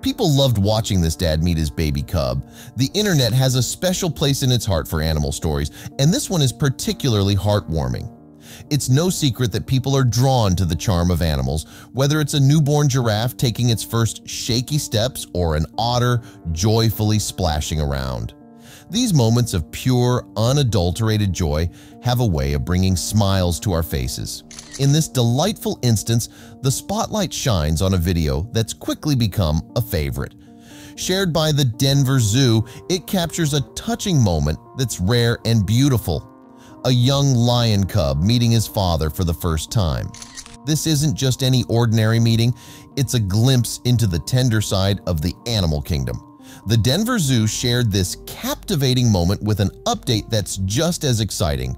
People loved watching this dad meet his baby cub. The internet has a special place in its heart for animal stories, and this one is particularly heartwarming. It's no secret that people are drawn to the charm of animals, whether it's a newborn giraffe taking its first shaky steps or an otter joyfully splashing around. These moments of pure, unadulterated joy have a way of bringing smiles to our faces. In this delightful instance, the spotlight shines on a video that's quickly become a favorite. Shared by the Denver Zoo, it captures a touching moment that's rare and beautiful. A young lion cub meeting his father for the first time. This isn't just any ordinary meeting, it's a glimpse into the tender side of the animal kingdom. The Denver Zoo shared this captivating moment with an update that's just as exciting.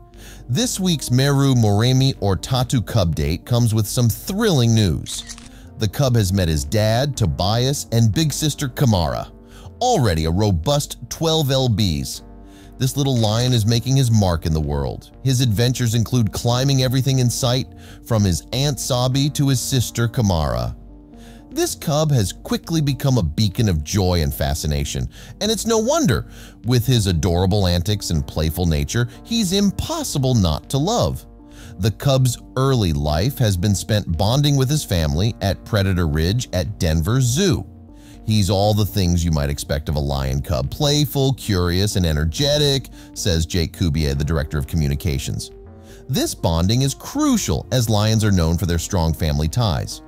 This week's Meru Moremi or Tatu Cub date comes with some thrilling news. The cub has met his dad, Tobias, and big sister Kamara. Already a robust 12 lbs. This little lion is making his mark in the world. His adventures include climbing everything in sight, from his aunt Sabi to his sister Kamara. This cub has quickly become a beacon of joy and fascination, and it's no wonder. With his adorable antics and playful nature, he's impossible not to love. The cub's early life has been spent bonding with his family at Predator Ridge at Denver Zoo. He's all the things you might expect of a lion cub, playful, curious, and energetic, says Jake Kubié, the director of communications. This bonding is crucial as lions are known for their strong family ties.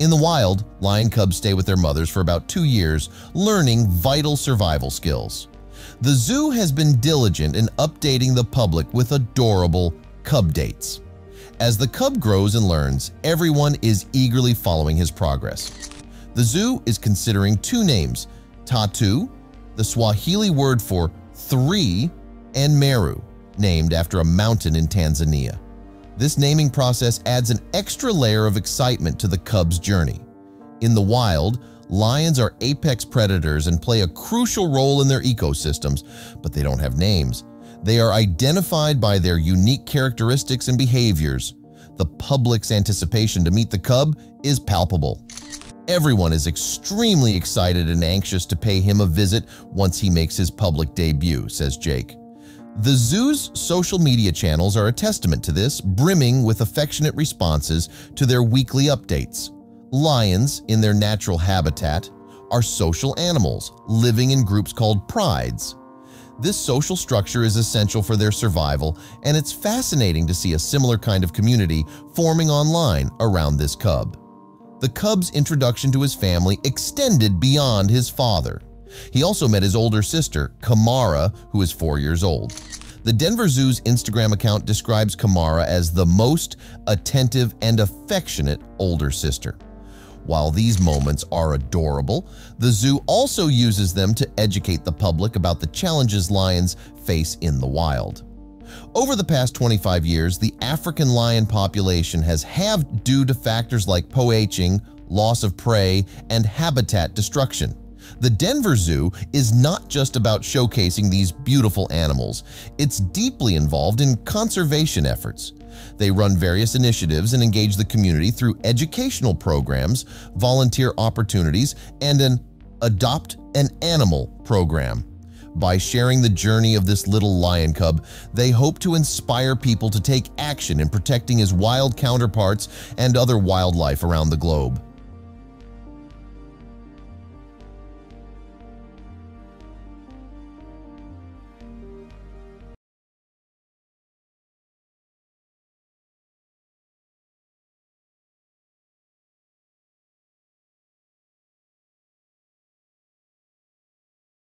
In the wild, lion cubs stay with their mothers for about two years, learning vital survival skills. The zoo has been diligent in updating the public with adorable cub dates. As the cub grows and learns, everyone is eagerly following his progress. The zoo is considering two names, Tatu, the Swahili word for three, and Meru, named after a mountain in Tanzania. This naming process adds an extra layer of excitement to the cub's journey. In the wild, lions are apex predators and play a crucial role in their ecosystems, but they don't have names. They are identified by their unique characteristics and behaviors. The public's anticipation to meet the cub is palpable. Everyone is extremely excited and anxious to pay him a visit once he makes his public debut, says Jake. The zoo's social media channels are a testament to this, brimming with affectionate responses to their weekly updates. Lions, in their natural habitat, are social animals living in groups called prides. This social structure is essential for their survival, and it's fascinating to see a similar kind of community forming online around this cub. The cub's introduction to his family extended beyond his father. He also met his older sister, Kamara, who is four years old. The Denver Zoo's Instagram account describes Kamara as the most attentive and affectionate older sister. While these moments are adorable, the zoo also uses them to educate the public about the challenges lions face in the wild. Over the past 25 years, the African lion population has halved due to factors like poaching, loss of prey, and habitat destruction. The Denver Zoo is not just about showcasing these beautiful animals, it's deeply involved in conservation efforts. They run various initiatives and engage the community through educational programs, volunteer opportunities, and an Adopt an Animal program. By sharing the journey of this little lion cub, they hope to inspire people to take action in protecting his wild counterparts and other wildlife around the globe.